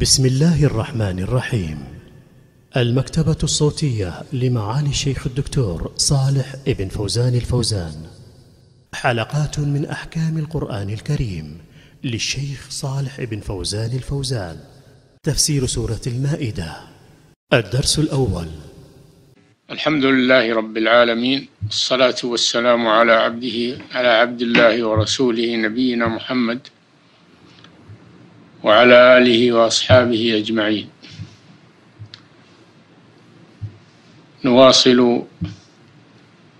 بسم الله الرحمن الرحيم. المكتبة الصوتية لمعالي الشيخ الدكتور صالح ابن فوزان الفوزان. حلقات من أحكام القرآن الكريم للشيخ صالح ابن فوزان الفوزان. تفسير سورة المائدة. الدرس الأول. الحمد لله رب العالمين الصلاة والسلام على عبده على عبد الله ورسوله نبينا محمد وعلى آله وأصحابه أجمعين. نواصل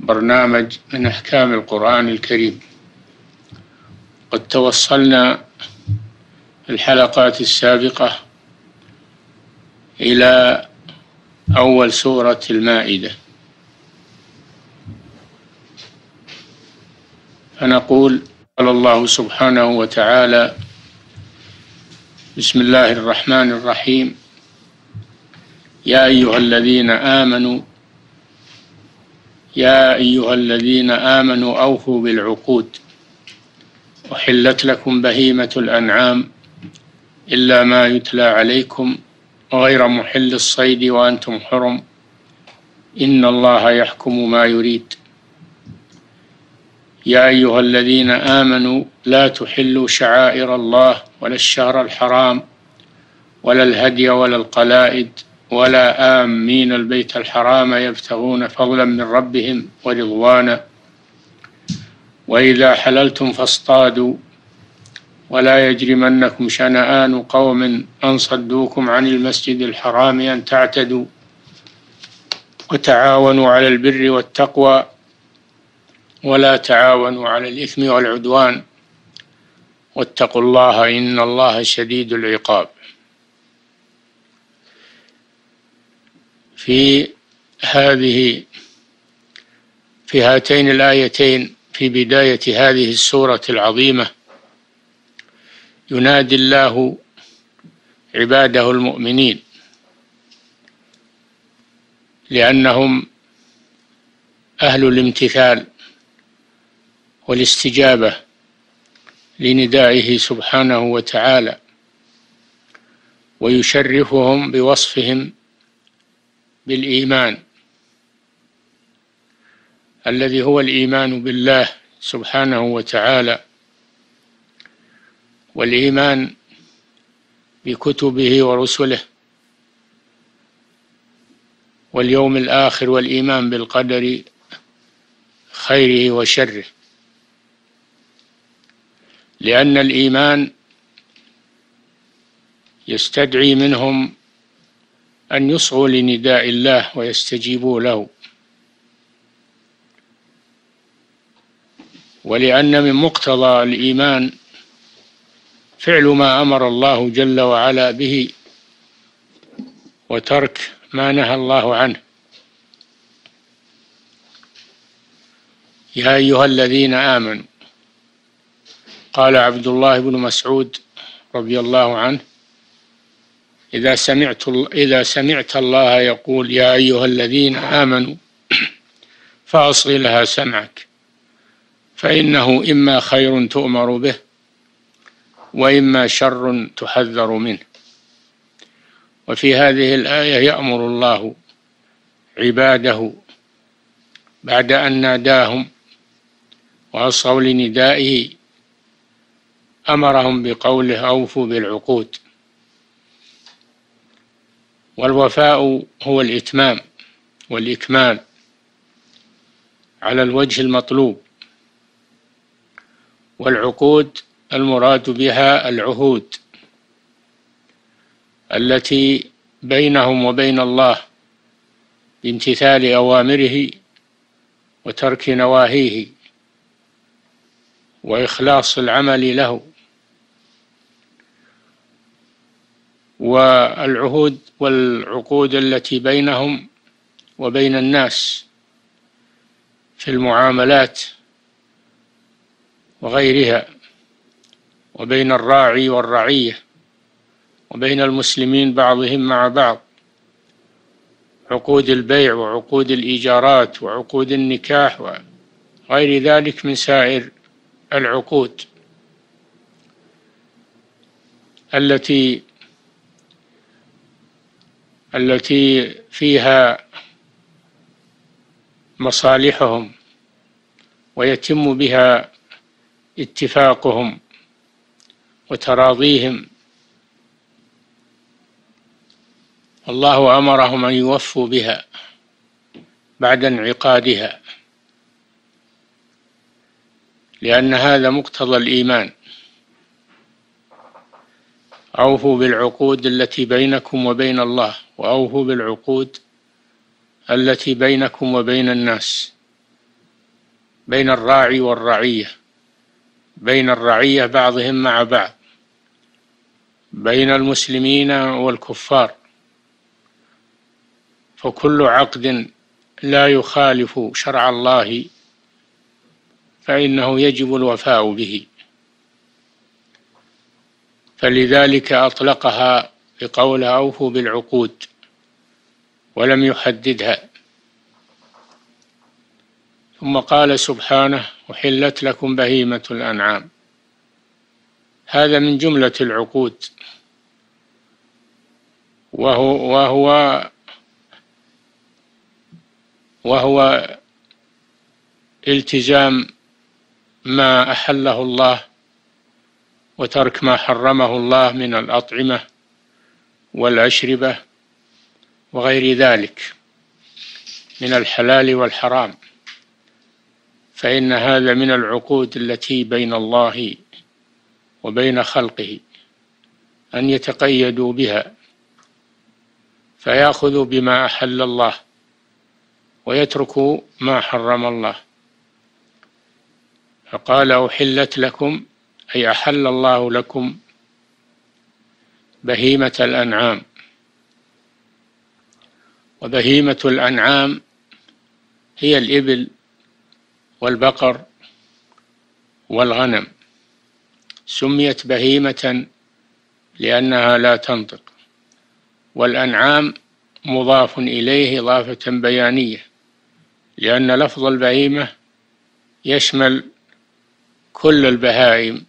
برنامج من أحكام القرآن الكريم. قد توصلنا في الحلقات السابقة إلى أول سورة المائدة. فنقول قال الله سبحانه وتعالى بسم الله الرحمن الرحيم. يا أيها الذين آمنوا يا أيها الذين آمنوا أوفوا بالعقود. أحلت لكم بهيمة الأنعام إلا ما يتلى عليكم غير محل الصيد وأنتم حرم. إن الله يحكم ما يريد. يا أيها الذين آمنوا لا تحلوا شعائر الله ولا الشهر الحرام ولا الهدي ولا القلائد ولا آمين البيت الحرام يبتغون فضلا من ربهم ورضوانا. وإذا حللتم فاصطادوا ولا يجرمنكم شنآن قوم أن صدوكم عن المسجد الحرام أن تعتدوا وتعاونوا على البر والتقوى ولا تعاونوا على الإثم والعدوان. واتقوا الله إن الله شديد العقاب. في هذه في هاتين الآيتين في بداية هذه السورة العظيمة ينادي الله عباده المؤمنين لأنهم أهل الامتثال. والاستجابة لندائه سبحانه وتعالى ويشرفهم بوصفهم بالإيمان الذي هو الإيمان بالله سبحانه وتعالى والإيمان بكتبه ورسله واليوم الآخر والإيمان بالقدر خيره وشره. لأن الإيمان يستدعي منهم أن يصغوا لنداء الله ويستجيبوا له. ولأن من مقتضى الإيمان فعل ما أمر الله جل وعلا به وترك ما نهى الله عنه. يا أيها الذين آمنوا قال عبد الله بن مسعود رضي الله عنه إذا سمعت إذا سمعت الله يقول يا أيها الذين آمنوا فأصغ لها سمعك فإنه إما خير تؤمر به وإما شر تحذر منه. وفي هذه الآية يأمر الله عباده بعد أن ناداهم وأصغوا لندائه أمرهم بقوله أوفوا بالعقود. والوفاء هو الإتمام والإكمال على الوجه المطلوب. والعقود المراد بها العهود التي بينهم وبين الله بامتثال أوامره وترك نواهيه وإخلاص العمل له. والعهود والعقود التي بينهم وبين الناس في المعاملات وغيرها وبين الراعي والرعية وبين المسلمين بعضهم مع بعض. عقود البيع وعقود الإيجارات وعقود النكاح وغير ذلك من سائر العقود التي التي فيها مصالحهم ويتم بها اتفاقهم وتراضيهم. الله أمرهم أن يوفوا بها بعد انعقادها لأن هذا مقتضى الإيمان. أوفوا بالعقود التي بينكم وبين الله وأوفوا بالعقود التي بينكم وبين الناس بين الراعي والرعية بين الرعية بعضهم مع بعض بين المسلمين والكفار. فكل عقد لا يخالف شرع الله فإنه يجب الوفاء به. فلذلك أطلقها بقول أوفوا بالعقود ولم يحددها. ثم قال سبحانه أحلت لكم بهيمة الأنعام. هذا من جملة العقود. وهو وهو وهو التزام ما أحله الله وترك ما حرمه الله من الأطعمة والأشربة وغير ذلك من الحلال والحرام. فإن هذا من العقود التي بين الله وبين خلقه أن يتقيدوا بها فيأخذوا بما أحل الله ويتركوا ما حرم الله. فقال أحلت لكم أي أحل الله لكم بهيمة الأنعام. وبهيمة الأنعام هي الإبل والبقر والغنم. سميت بهيمة لأنها لا تنطق. والأنعام مضاف إليه إضافة بيانية لأن لفظ البهيمة يشمل كل البهائم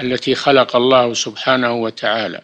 التي خلق الله سبحانه وتعالى.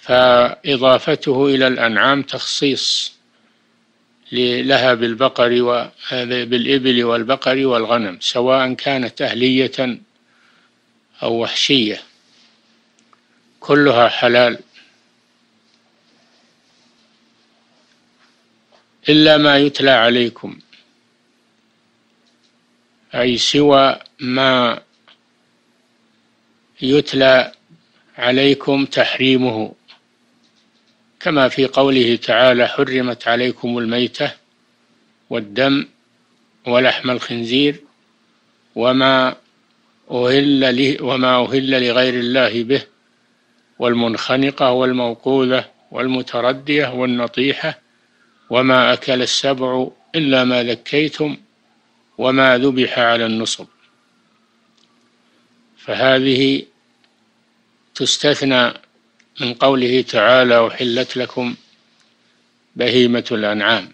فإضافته إلى الأنعام تخصيص لها بالبقر بالإبل والبقر والغنم سواء كانت أهلية أو وحشية. كلها حلال. إلا ما يتلى عليكم أي سوى ما يتلى عليكم تحريمه. كما في قوله تعالى حرمت عليكم الميتة والدم ولحم الخنزير وما أهل وما أهل لغير الله به والمنخنقة والموقوذة والمتردية والنطيحة وما أكل السبع إلا ما ذكيتم وما ذبح على النصب. فهذه تستثنى من قوله تعالى أحلت لكم بهيمة الأنعام.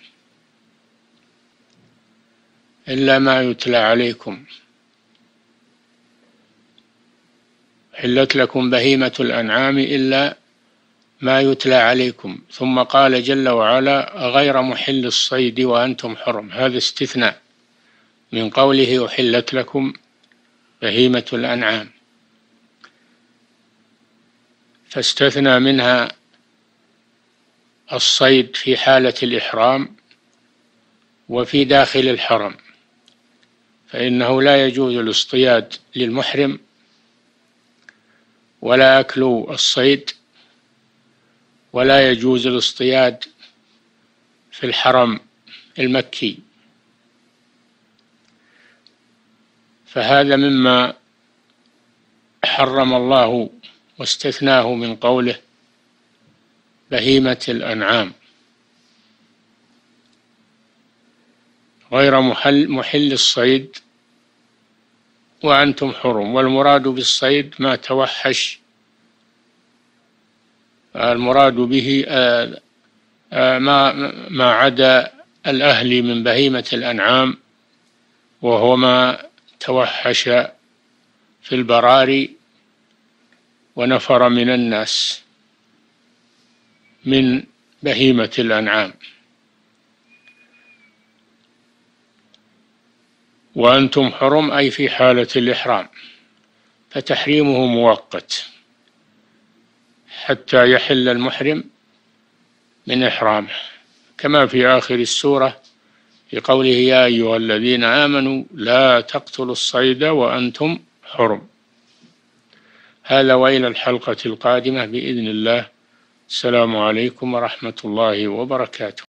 إلا ما يتلى عليكم. حلت لكم بهيمة الأنعام إلا ما يتلى عليكم. ثم قال جل وعلا غير محل الصيد وأنتم حرم. هذا استثناء من قوله أحلت لكم بهيمة الأنعام. فاستثنى منها الصيد في حالة الإحرام وفي داخل الحرم فإنه لا يجوز الاصطياد للمحرم ولا أكل الصيد ولا يجوز الاصطياد في الحرم المكي. فهذا مما حرم الله واستثناه من قوله بهيمة الأنعام. غير محل, محل الصيد وأنتم حرم والمراد بالصيد ما توحش. المراد به آه، آه، ما ما عدا الأهل من بهيمة الأنعام وهو ما توحش في البراري ونفر من الناس من بهيمة الأنعام. وأنتم حرم أي في حالة الإحرام فتحريمه مؤقت حتى يحل المحرم من إحرامه. كما في آخر السورة في قوله يا أيها الذين آمنوا لا تقتلوا الصيد وأنتم حرم. هذا وإلى الحلقة القادمة بإذن الله. السلام عليكم ورحمة الله وبركاته.